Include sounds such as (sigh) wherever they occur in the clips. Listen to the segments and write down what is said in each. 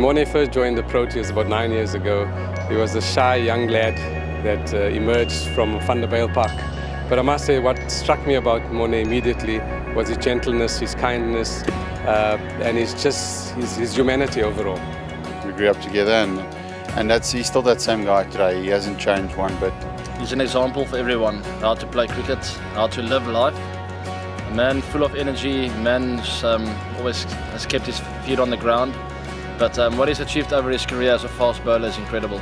Morne first joined the Proteas about nine years ago, he was a shy young lad that uh, emerged from Vanderbijlpark. But I must say what struck me about Morne immediately was his gentleness, his kindness, uh, and his just his, his, humanity overall. We grew up together and, and that's, he's still that same guy today. He hasn't changed one bit. He's an example for everyone, how to play cricket, how to live life. A man full of energy, a man um, always has kept his feet on the ground. But um, what he's achieved over his career as a fast bowler is incredible.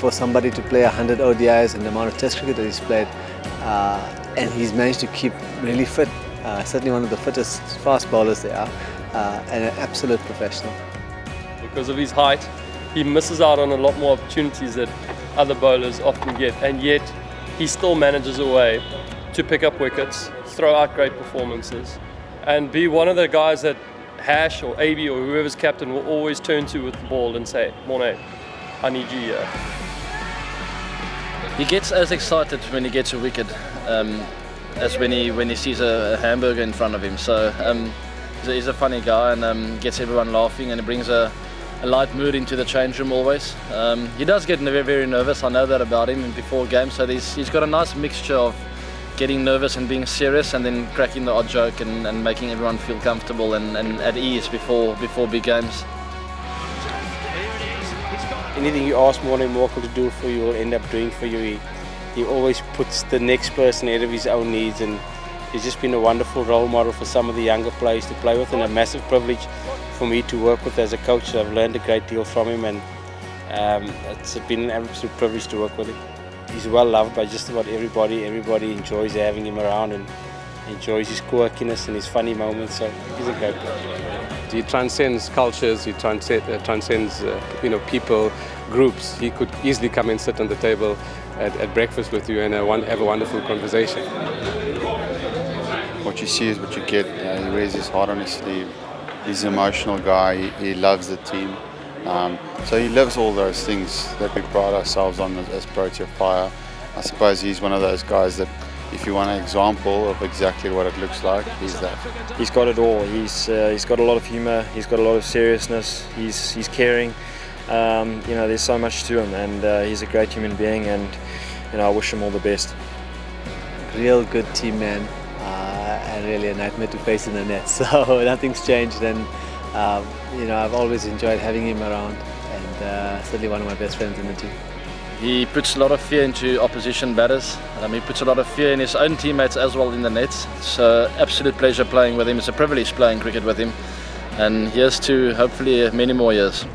For somebody to play 100 ODIs and the amount of test cricket that he's played, uh, and he's managed to keep really fit, uh, certainly one of the fittest fast bowlers there are, uh, and an absolute professional. Because of his height, he misses out on a lot more opportunities that other bowlers often get, and yet he still manages a way to pick up wickets, throw out great performances, and be one of the guys that Hash or AB or whoever's captain will always turn to with the ball and say, Morne, I need you here. He gets as excited when he gets a wicket um, as when he when he sees a, a, hamburger in front of him. So um, he's, a, he's, a, funny guy and um, gets everyone laughing and he brings a, a, light mood into the change room always. Um, he does get very, very nervous, I know that about him before games, so he's, he's got a nice mixture of getting nervous and being serious and then cracking the odd joke and, and making everyone feel comfortable and, and at ease before before big games. Anything you ask Morne Morkel to do for you will end up doing for you. He, he always puts the next person ahead of his own needs and he's just been a wonderful role model for some of the younger players to play with and a massive privilege for me to work with as a coach. I've learned a great deal from him and um, it's been an absolute privilege to work with him he's well loved by just about everybody. Everybody enjoys having him around and enjoys his quirkiness and his funny moments. So he's a great player. He transcends cultures. He transcends, uh, transcends uh, you know, people, groups. He could easily come and sit on the table at, at breakfast with you and uh, one, have a wonderful conversation. What you see is what you get. he wears his heart on his sleeve. He's an emotional guy. He, he loves the team. Um, so he loves all those things that we pride ourselves on as, as Protea Fire. I suppose he's one of those guys that if you want an example of exactly what it looks like, he's that. He's got it all. He's uh, he's got a lot of humour. He's got a lot of seriousness. He's he's caring. Um, you know, there's so much to him, and uh, he's a great human being. And you know, I wish him all the best. Real good team man, uh, and really a nightmare to face in the net. (laughs) So nothing's changed, and um, you know, I've always enjoyed having him around and uh, certainly one of my best friends in the team. He puts a lot of fear into opposition batters. Um, he puts a lot of fear in his own teammates as well in the nets. It's an absolute pleasure playing with him. It's a privilege playing cricket with him. And here's to hopefully many more years.